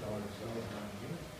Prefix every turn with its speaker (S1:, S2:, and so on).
S1: dollars over on you.